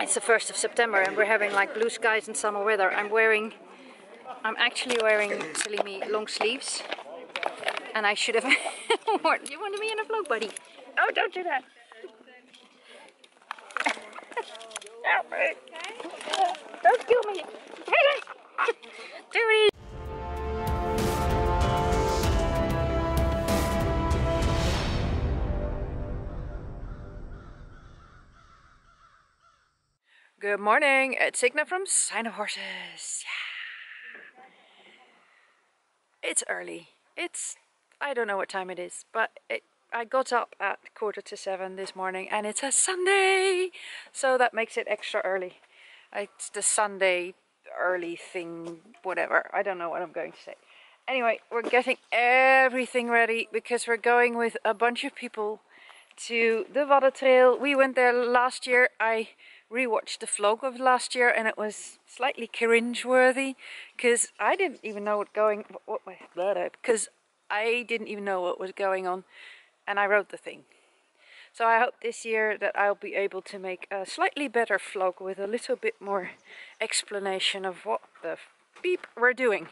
It's the 1st of September and we're having like blue skies and summer weather. I'm wearing, I'm actually wearing, silly me, long sleeves. And I should have worn, you want to be in a vlog, buddy? Oh, don't do that. Help me. Don't kill me. Do Good morning, it's Signe from Signe of Horses. Yeah. It's early. It's, I don't know what time it is, but it, I got up at quarter to seven this morning and it's a Sunday! So that makes it extra early. It's the Sunday early thing, whatever. I don't know what I'm going to say. Anyway, we're getting everything ready because we're going with a bunch of people to the Wadden Trail. We went there last year. I rewatched the vlog of last year and it was slightly cringe-worthy because I didn't even know what going what because I didn't even know what was going on and I wrote the thing. So I hope this year that I'll be able to make a slightly better vlog with a little bit more explanation of what the beep we're doing.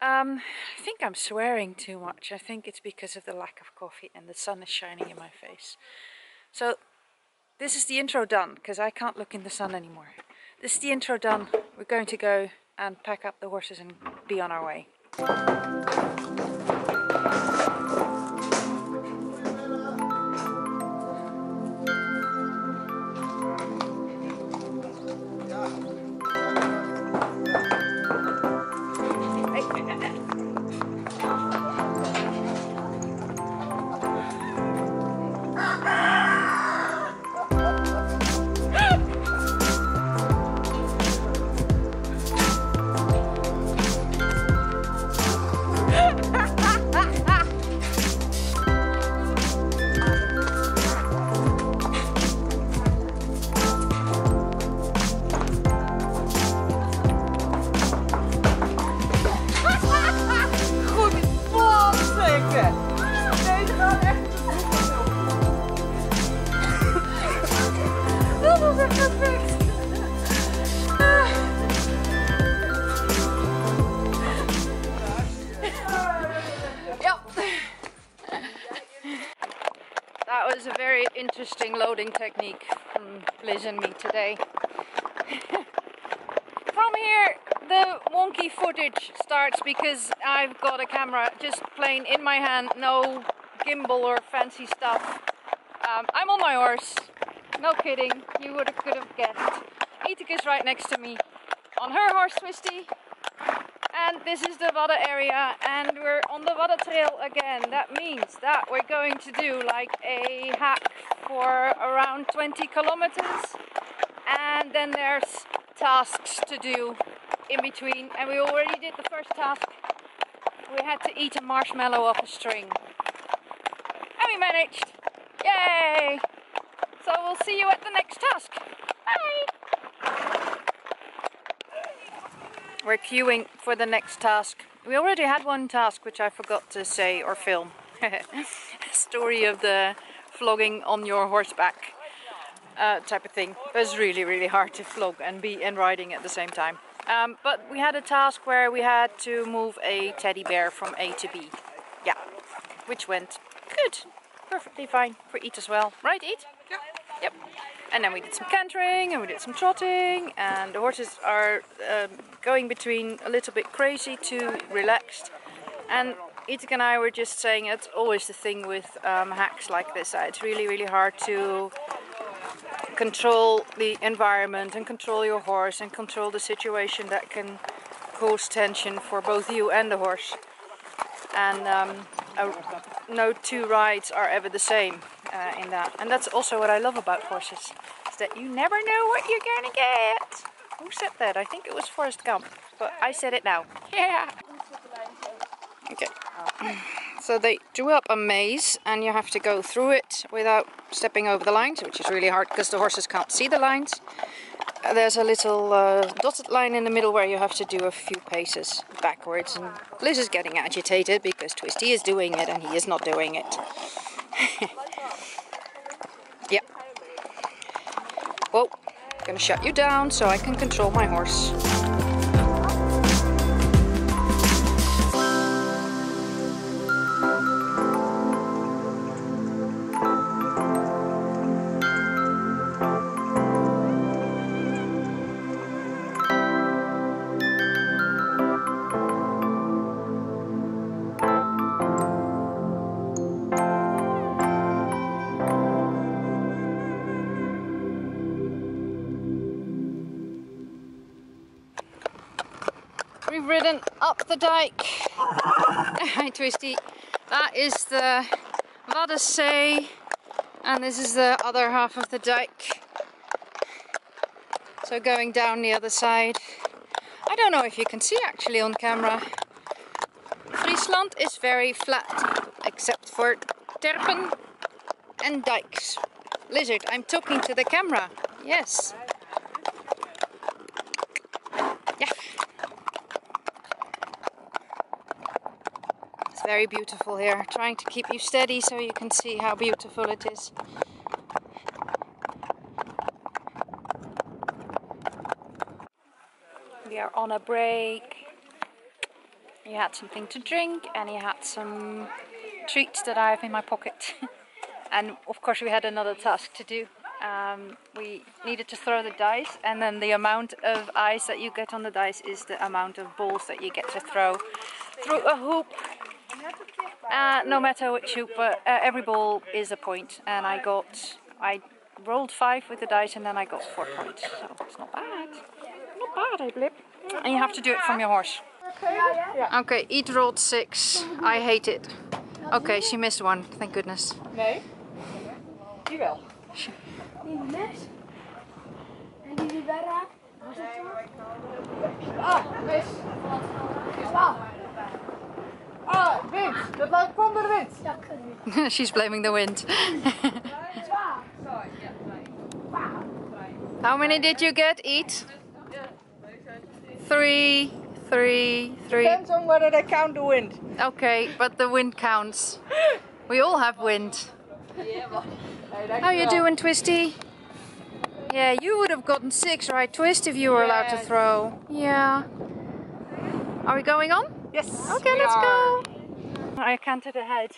Um, I think I'm swearing too much. I think it's because of the lack of coffee and the sun is shining in my face. So this is the intro done, because I can't look in the sun anymore. This is the intro done. We're going to go and pack up the horses and be on our way. Interesting loading technique from Liz and me today. from here the wonky footage starts because I've got a camera just plain in my hand, no gimbal or fancy stuff. Um, I'm on my horse, no kidding, you would have could have guessed. Iteke's right next to me on her horse Twisty and this is the Wadden area and we're on the Wadden trail again. That means that we're going to do like a hack for around 20 kilometers and then there's tasks to do in between and we already did the first task. We had to eat a marshmallow off a string and we managed. Yay! So we'll see you at the next task. Bye! We're queuing for the next task. We already had one task which I forgot to say or film. Story of the flogging on your horseback uh, type of thing. It was really, really hard to flog and be and riding at the same time. Um, but we had a task where we had to move a teddy bear from A to B. Yeah, which went good. Perfectly fine for Eat as well. Right, Eat? Yeah. Yep. And then we did some cantering and we did some trotting and the horses are um, going between a little bit crazy to relaxed. And Itik and I were just saying it's always the thing with um, hacks like this. It's really, really hard to control the environment and control your horse and control the situation that can cause tension for both you and the horse. And um, no two rides are ever the same uh, in that. And that's also what I love about horses, is that you never know what you're gonna get. Who said that? I think it was Forrest Gump, but I said it now. Yeah. Okay. So they drew up a maze and you have to go through it without stepping over the lines, which is really hard because the horses can't see the lines. There's a little uh, dotted line in the middle where you have to do a few paces backwards and Liz is getting agitated because Twisty is doing it and he is not doing it. yeah. Whoa, gonna shut you down so I can control my horse. Up the dike. Hi Twisty. That is the Waddenzee and this is the other half of the dike. So going down the other side. I don't know if you can see actually on camera. Friesland is very flat except for terpen and dikes. Lizard, I'm talking to the camera. Yes. Very beautiful here. Trying to keep you steady so you can see how beautiful it is. We are on a break. You had something to drink and you had some treats that I have in my pocket. and of course we had another task to do. Um, we needed to throw the dice and then the amount of ice that you get on the dice is the amount of balls that you get to throw through a hoop. Uh, no matter which hoop, but uh, every ball is a point and I got, I rolled five with the dice and then I got four points. So it's not bad. Not bad, I blip. And you have to do it from your horse. Okay, eat rolled six. I hate it. Okay, she missed one. Thank goodness. Nee? Die wel. Die mes. En Oh, She's blaming the wind. How many did you get? Eat? Three, three, three. Depends on whether they count the wind. Okay, but the wind counts. We all have wind. Nee, How you doing, Twisty? Yeah, you would have gotten six, right, Twist, if you were allowed to throw. Yeah. Are we going on? Yes. Okay, let's are. go. I cantered ahead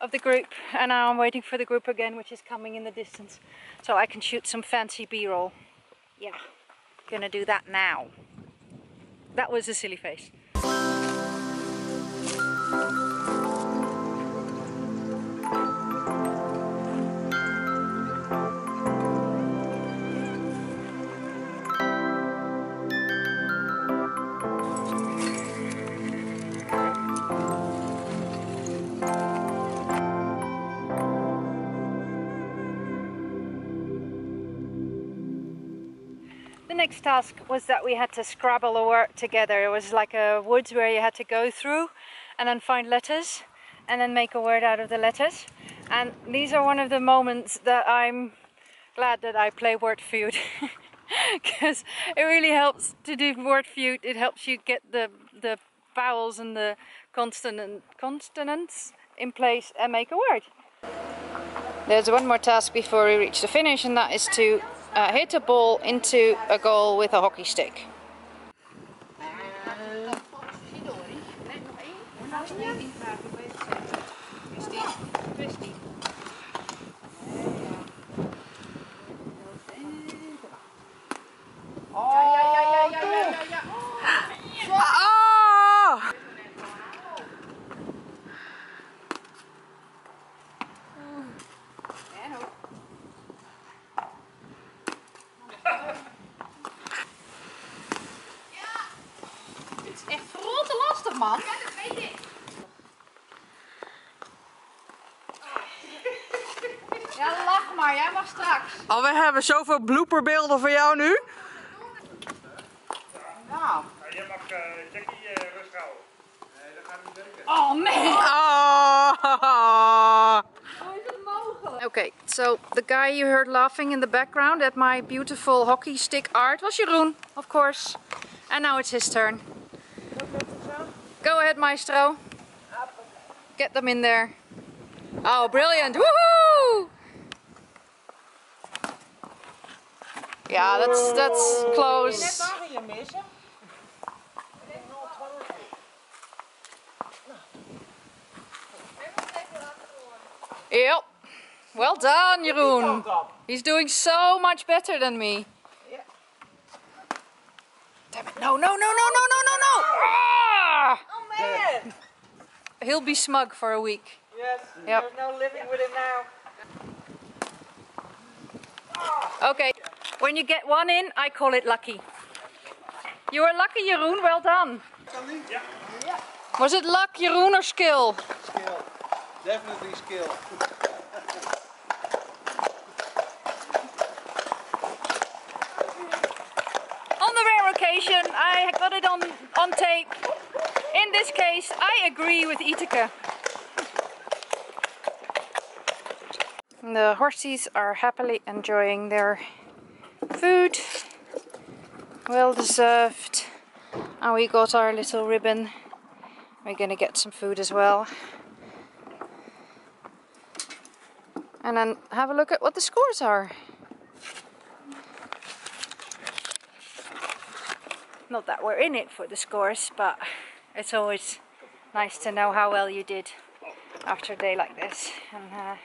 of the group, and now I'm waiting for the group again, which is coming in the distance, so I can shoot some fancy B-roll. Yeah, gonna do that now. That was a silly face. Next task was that we had to scrabble a word together. It was like a woods where you had to go through and then find letters and then make a word out of the letters. And these are one of the moments that I'm glad that I play Wordfeud because it really helps to do Wordfeud. It helps you get the the vowels and the consonant consonants in place and make a word. There's one more task before we reach the finish, and that is to uh, hit a ball into a goal with a hockey stick. Ah! We hebben zoveel blooperbeelden voor jou nu. Nou. Ja, jij mag Jackie rust houden. Nee, dat gaat niet werken. Oh, nee. Ah! Okay, so the guy you heard laughing in the background at my beautiful hockey stick art was Jeroen, of course. And now it's his turn. Go ahead, Maestro. Get them in there. Oh, brilliant! Woohoo! Yeah, that's that's close. Yep. Well done, Jeroen. He's doing so much better than me. Damn it. No, no, no, no, no, no, no, no. Ah! Oh man! He'll be smug for a week. Yes, Yep. there's no living with him now. Okay. When you get one in, I call it lucky. You were lucky, Jeroen. Well done. Was it luck, Jeroen, or skill? Skill. Definitely skill. On the rare occasion, I got it on, on tape. In this case, I agree with Iteke. The horses are happily enjoying their food. Well deserved. And we got our little ribbon. We're gonna get some food as well. And then have a look at what the scores are. Not that we're in it for the scores, but it's always nice to know how well you did after a day like this. And uh,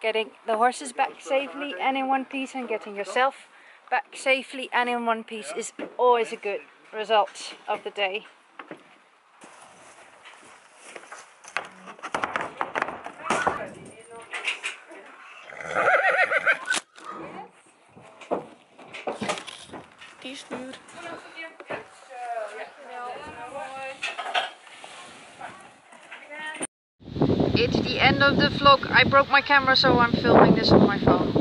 getting the horses back safely and in one piece and getting yourself back safely and in one piece is always a good result of the day. Die stuurt. It's the end of the vlog. I broke my camera so I'm filming this on my phone.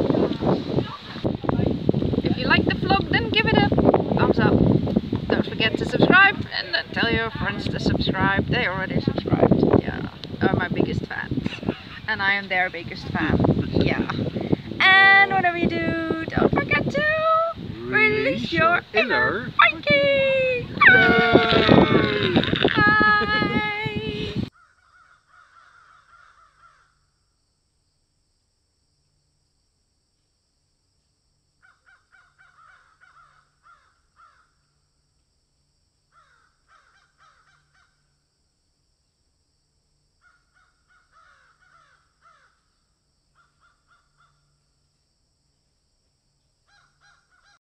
If you like the vlog then give it a thumbs up. Don't forget to subscribe and then tell your friends to subscribe. They already subscribed. Yeah, they're my biggest fans. And I am their biggest fan. Yeah. And whatever you do, don't forget to release your inner Viking!